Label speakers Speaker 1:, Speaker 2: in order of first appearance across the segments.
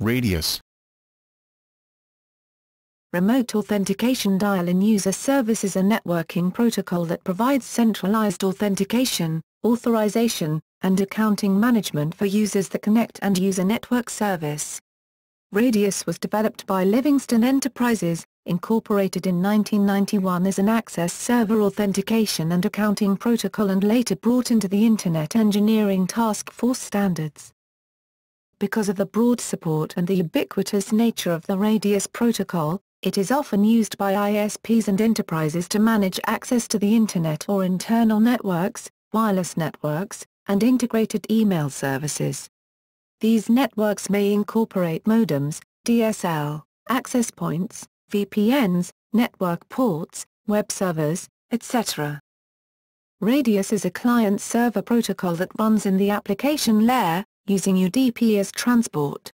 Speaker 1: Radius
Speaker 2: Remote Authentication Dial-in User Service is a networking protocol that provides centralized authentication, authorization, and accounting management for users that connect and use a network service. Radius was developed by Livingston Enterprises, incorporated in 1991 as an access server authentication and accounting protocol and later brought into the Internet Engineering Task Force standards. Because of the broad support and the ubiquitous nature of the Radius protocol, it is often used by ISPs and enterprises to manage access to the Internet or internal networks, wireless networks, and integrated email services. These networks may incorporate modems, DSL, access points, VPNs, network ports, web servers, etc. Radius is a client-server protocol that runs in the application layer, using UDP as transport.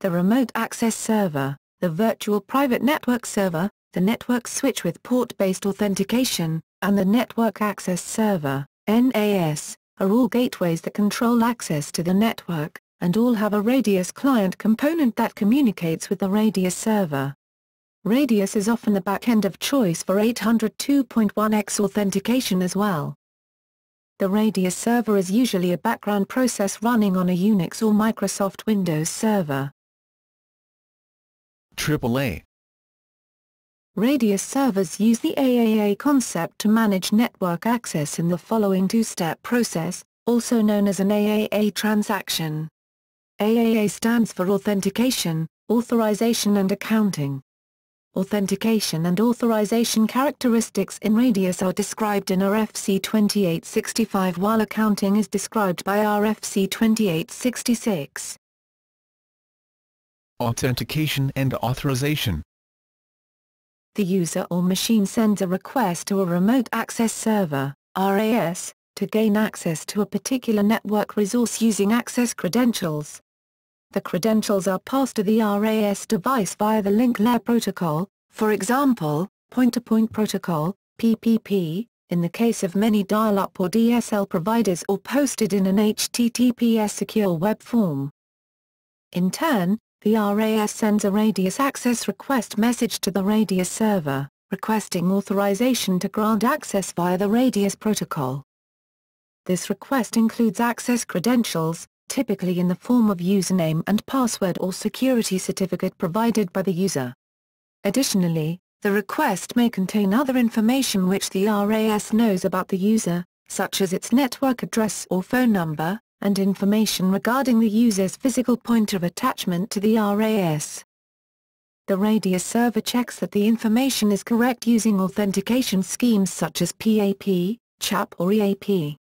Speaker 2: The remote access server the virtual private network server, the network switch with port-based authentication, and the network access server, NAS, are all gateways that control access to the network, and all have a Radius client component that communicates with the Radius server. Radius is often the backend of choice for 802.1x authentication as well. The Radius server is usually a background process running on a Unix or Microsoft Windows server.
Speaker 1: AAA
Speaker 2: Radius servers use the AAA concept to manage network access in the following two-step process, also known as an AAA transaction. AAA stands for Authentication, Authorization and Accounting. Authentication and authorization characteristics in Radius are described in RFC 2865 while accounting is described by RFC 2866
Speaker 1: authentication and authorization.
Speaker 2: The user or machine sends a request to a remote access server, RAS, to gain access to a particular network resource using access credentials. The credentials are passed to the RAS device via the link layer protocol, for example, point-to-point -point protocol, PPP, in the case of many dial-up or DSL providers or posted in an HTTPS secure web form. In turn, the RAS sends a Radius access request message to the Radius server, requesting authorization to grant access via the Radius protocol. This request includes access credentials, typically in the form of username and password or security certificate provided by the user. Additionally, the request may contain other information which the RAS knows about the user, such as its network address or phone number, and information regarding the user's physical point of attachment to the RAS. The Radius server checks that the information is correct using authentication schemes such as PAP, CHAP or EAP.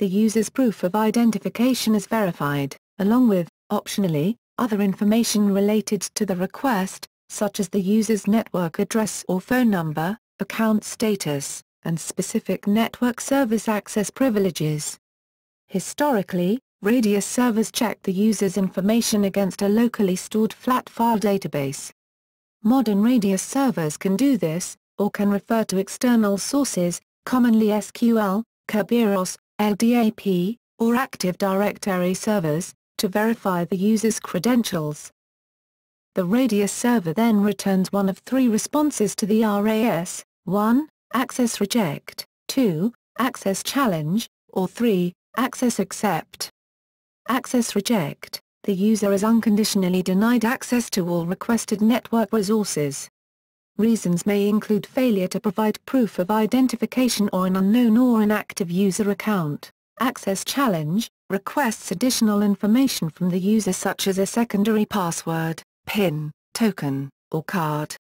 Speaker 2: The user's proof of identification is verified, along with, optionally, other information related to the request, such as the user's network address or phone number, account status, and specific network service access privileges. Historically, Radius servers check the user's information against a locally stored flat file database. Modern Radius servers can do this, or can refer to external sources, commonly SQL, Kerberos, LDAP, or Active Directory servers, to verify the user's credentials. The Radius server then returns one of three responses to the RAS, 1, access reject, 2, access challenge, or 3, Access accept. Access reject. The user is unconditionally denied access to all requested network resources. Reasons may include failure to provide proof of identification or an unknown or inactive user account. Access challenge, requests additional information from the user such as a secondary password, PIN, token, or card.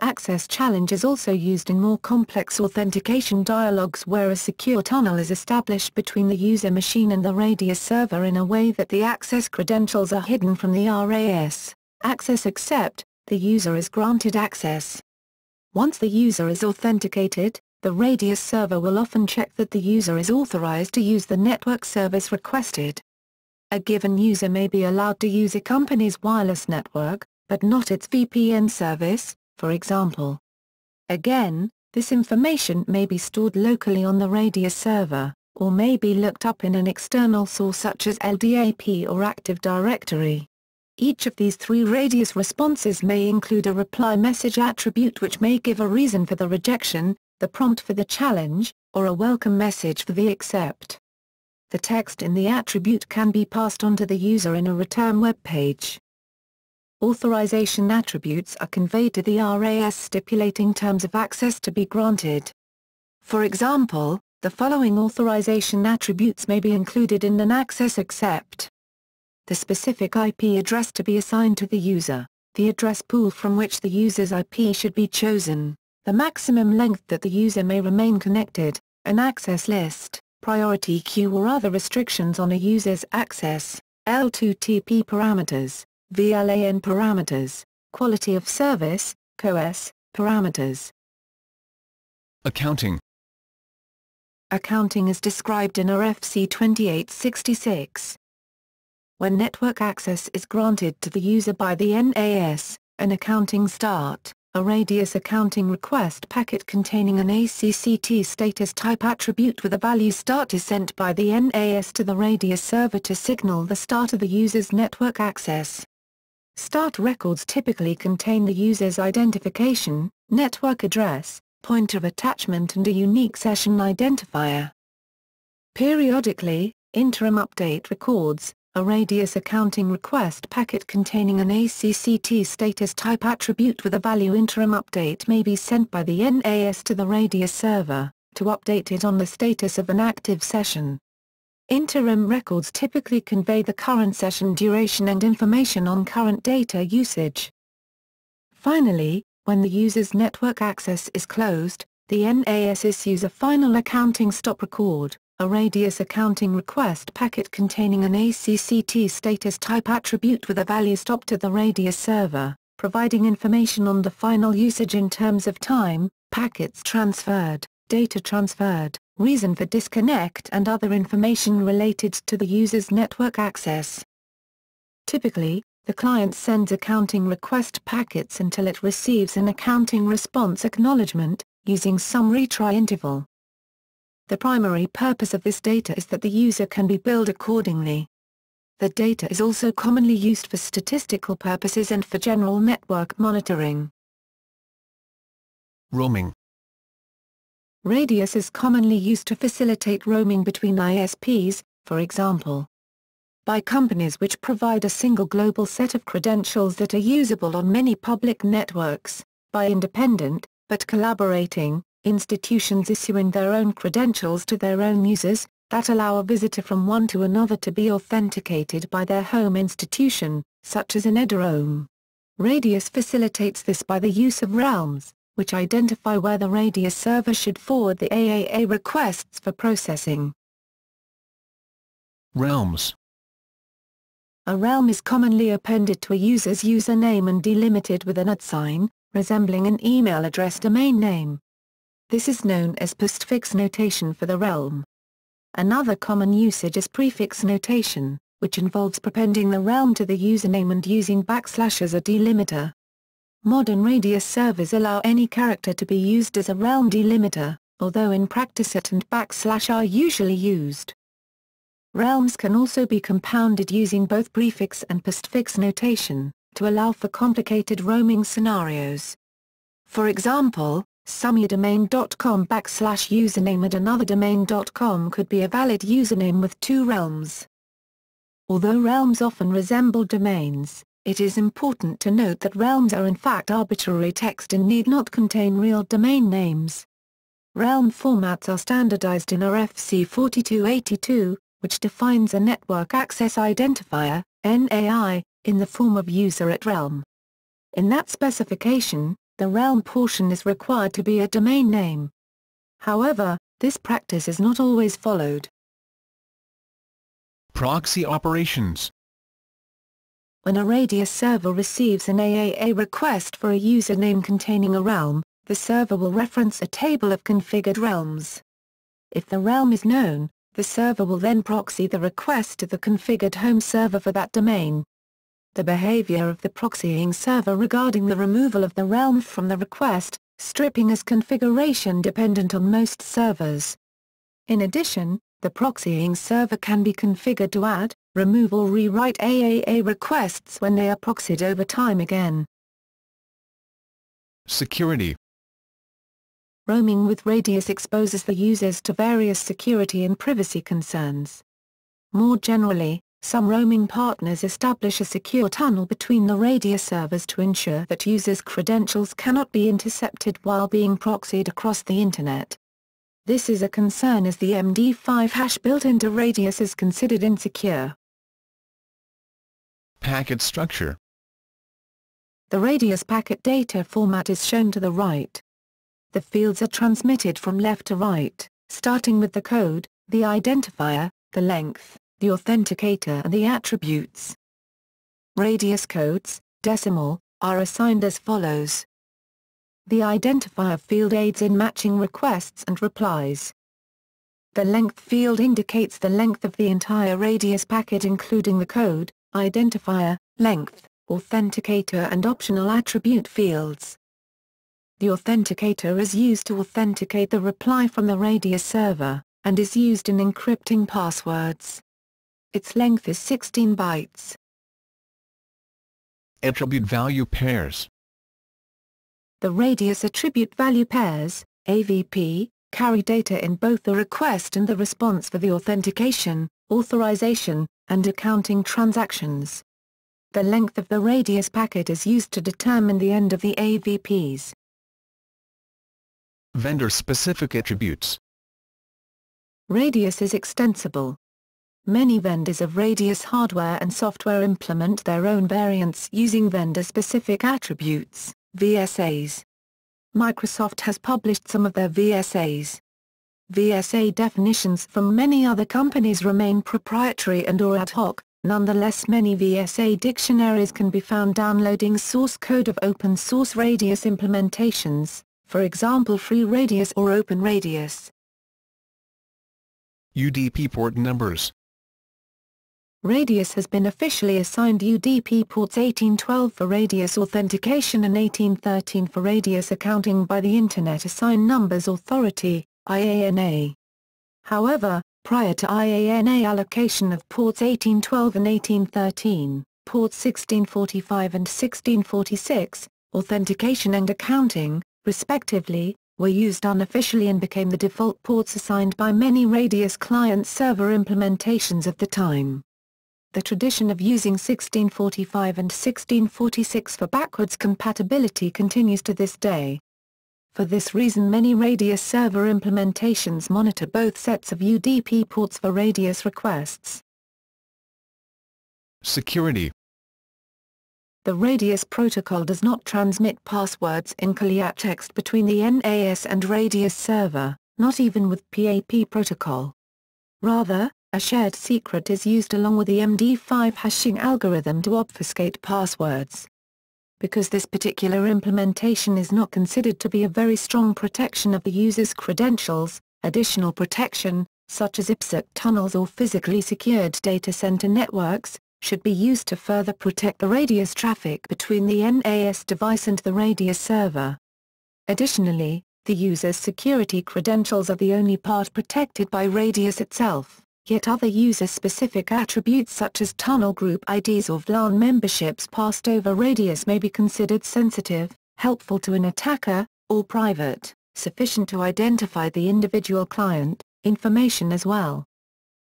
Speaker 2: Access challenge is also used in more complex authentication dialogues where a secure tunnel is established between the user machine and the Radius server in a way that the access credentials are hidden from the RAS. Access accept, the user is granted access. Once the user is authenticated, the Radius server will often check that the user is authorized to use the network service requested. A given user may be allowed to use a company's wireless network, but not its VPN service, for example. Again, this information may be stored locally on the Radius server, or may be looked up in an external source such as LDAP or Active Directory. Each of these three radius responses may include a reply message attribute which may give a reason for the rejection, the prompt for the challenge, or a welcome message for the accept. The text in the attribute can be passed on to the user in a return web page. Authorization attributes are conveyed to the RAS stipulating terms of access to be granted. For example, the following authorization attributes may be included in an access accept. The specific IP address to be assigned to the user, the address pool from which the user's IP should be chosen, the maximum length that the user may remain connected, an access list, priority queue or other restrictions on a user's access, L2TP parameters, VLAN parameters, quality of service, COS, parameters.
Speaker 1: Accounting
Speaker 2: Accounting is described in RFC 2866. When network access is granted to the user by the NAS, an accounting start, a radius accounting request packet containing an ACCT status type attribute with a value start is sent by the NAS to the radius server to signal the start of the user's network access. Start records typically contain the user's identification, network address, point of attachment and a unique session identifier. Periodically, interim update records, a radius accounting request packet containing an ACCT status type attribute with a value interim update may be sent by the NAS to the radius server, to update it on the status of an active session. Interim records typically convey the current session duration and information on current data usage. Finally, when the user's network access is closed, the NAS issues a final accounting stop record a radius accounting request packet containing an ACCT status type attribute with a value stop to the radius server, providing information on the final usage in terms of time, packets transferred, data transferred, reason for disconnect and other information related to the user's network access. Typically, the client sends accounting request packets until it receives an accounting response acknowledgement, using some retry interval. The primary purpose of this data is that the user can be billed accordingly. The data is also commonly used for statistical purposes and for general network monitoring.
Speaker 1: Roaming
Speaker 2: Radius is commonly used to facilitate roaming between ISPs, for example, by companies which provide a single global set of credentials that are usable on many public networks, by independent, but collaborating, institutions issuing their own credentials to their own users, that allow a visitor from one to another to be authenticated by their home institution, such as an eduroam. Radius facilitates this by the use of realms, which identify where the Radius server should forward the AAA requests for processing.
Speaker 1: Realms
Speaker 2: A realm is commonly appended to a user's username and delimited with an at sign, resembling an email address domain name. This is known as postfix notation for the realm. Another common usage is prefix notation, which involves prepending the realm to the username and using backslash as a delimiter. Modern radius servers allow any character to be used as a realm delimiter, although in practice at and backslash are usually used. Realms can also be compounded using both prefix and postfix notation, to allow for complicated roaming scenarios. For example, SomeUserDomain.com backslash username and anotherdomain.com could be a valid username with two realms. Although realms often resemble domains, it is important to note that realms are in fact arbitrary text and need not contain real domain names. Realm formats are standardized in RFC 4282, which defines a Network Access Identifier, NAI, in the form of user at realm. In that specification, the realm portion is required to be a domain name. However, this practice is not always followed.
Speaker 1: Proxy operations
Speaker 2: When a Radius server receives an AAA request for a username containing a realm, the server will reference a table of configured realms. If the realm is known, the server will then proxy the request to the configured home server for that domain. The behavior of the proxying server regarding the removal of the realm from the request, stripping is configuration dependent on most servers. In addition, the proxying server can be configured to add, remove or rewrite AAA requests when they are proxied over time again.
Speaker 1: Security
Speaker 2: Roaming with Radius exposes the users to various security and privacy concerns. More generally, some roaming partners establish a secure tunnel between the Radius servers to ensure that users' credentials cannot be intercepted while being proxied across the Internet. This is a concern as the MD5 hash built into Radius is considered insecure.
Speaker 1: Packet structure
Speaker 2: The Radius packet data format is shown to the right. The fields are transmitted from left to right, starting with the code, the identifier, the length, the authenticator and the attributes. Radius codes, decimal, are assigned as follows. The identifier field aids in matching requests and replies. The length field indicates the length of the entire radius packet including the code, identifier, length, authenticator and optional attribute fields. The authenticator is used to authenticate the reply from the radius server, and is used in encrypting passwords. Its length is 16 bytes.
Speaker 1: Attribute value pairs
Speaker 2: The radius attribute value pairs, AVP, carry data in both the request and the response for the authentication, authorization, and accounting transactions. The length of the radius packet is used to determine the end of the AVPs.
Speaker 1: Vendor-specific attributes
Speaker 2: Radius is extensible. Many vendors of Radius hardware and software implement their own variants using vendor-specific attributes, VSAs. Microsoft has published some of their VSAs. VSA definitions from many other companies remain proprietary and or ad hoc, nonetheless many VSA dictionaries can be found downloading source code of open source Radius implementations, for example Free Radius or Open Radius.
Speaker 1: UDP port numbers
Speaker 2: Radius has been officially assigned UDP ports 1812 for Radius authentication and 1813 for Radius accounting by the Internet Assigned Numbers Authority, IANA. However, prior to IANA allocation of ports 1812 and 1813, ports 1645 and 1646, authentication and accounting, respectively, were used unofficially and became the default ports assigned by many Radius client-server implementations of the time. The tradition of using 1645 and 1646 for backwards compatibility continues to this day. For this reason many Radius server implementations monitor both sets of UDP ports for Radius requests.
Speaker 1: Security
Speaker 2: The Radius protocol does not transmit passwords in clear text between the NAS and Radius server, not even with PAP protocol. Rather, a shared secret is used along with the MD5 hashing algorithm to obfuscate passwords. Because this particular implementation is not considered to be a very strong protection of the user's credentials, additional protection, such as IPsec tunnels or physically secured data center networks, should be used to further protect the radius traffic between the NAS device and the radius server. Additionally, the user's security credentials are the only part protected by radius itself. Yet other user-specific attributes such as tunnel group IDs or VLAN memberships passed over radius may be considered sensitive, helpful to an attacker, or private, sufficient to identify the individual client, information as well.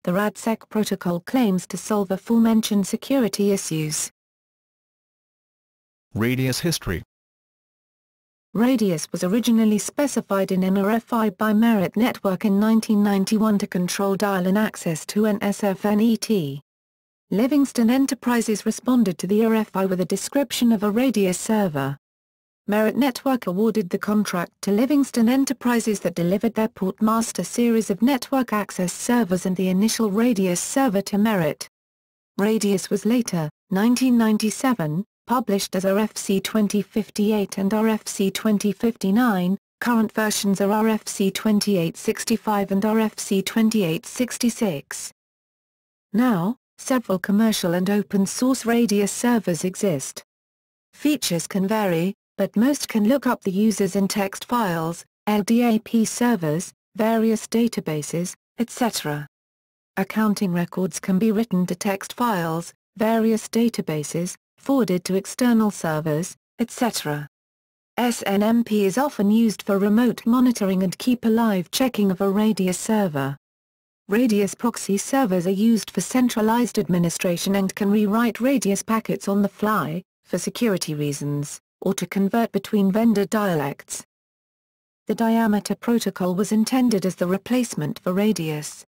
Speaker 2: The RADSEC protocol claims to solve aforementioned security issues.
Speaker 1: Radius history
Speaker 2: Radius was originally specified in an RFI by Merit Network in 1991 to control dial-in access to NSFNET. Livingston Enterprises responded to the RFI with a description of a Radius server. Merit Network awarded the contract to Livingston Enterprises that delivered their Portmaster series of network access servers and the initial Radius server to Merit. Radius was later, 1997, published as RFC 2058 and RFC 2059, current versions are RFC 2865 and RFC 2866. Now, several commercial and open-source Radius servers exist. Features can vary, but most can look up the users in text files, LDAP servers, various databases, etc. accounting records can be written to text files, various databases, forwarded to external servers, etc. SNMP is often used for remote monitoring and keep alive checking of a Radius server. Radius proxy servers are used for centralized administration and can rewrite Radius packets on the fly, for security reasons, or to convert between vendor dialects. The diameter protocol was intended as the replacement for Radius.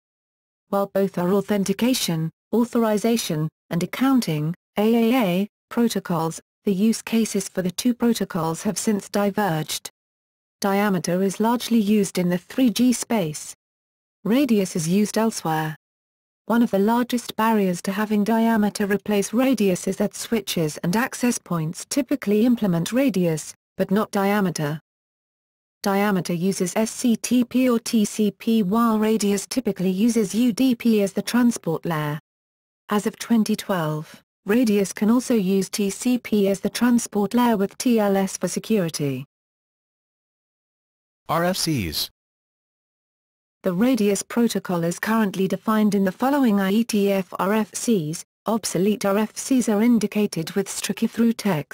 Speaker 2: While both are authentication, authorization, and accounting, AAA, protocols, the use cases for the two protocols have since diverged. Diameter is largely used in the 3G space. Radius is used elsewhere. One of the largest barriers to having diameter replace radius is that switches and access points typically implement radius, but not diameter. Diameter uses SCTP or TCP while radius typically uses UDP as the transport layer. As of 2012, Radius can also use TCP as the transport layer with TLS for security.
Speaker 1: RFCs.
Speaker 2: The Radius protocol is currently defined in the following IETF RFCs. Obsolete RFCs are indicated with strikethrough text.